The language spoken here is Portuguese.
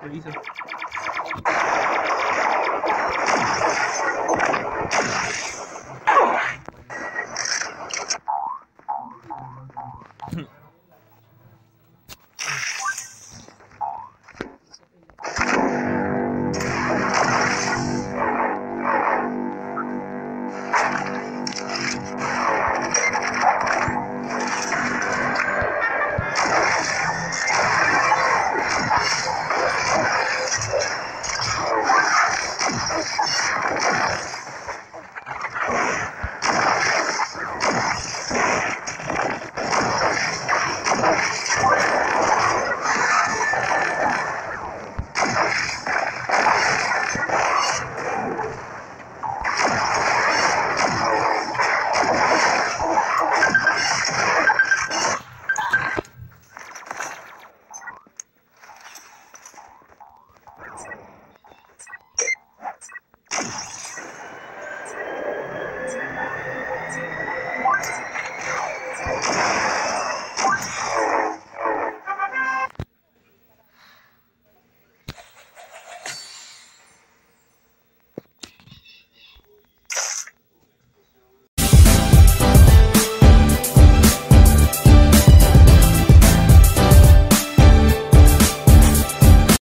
Revisa.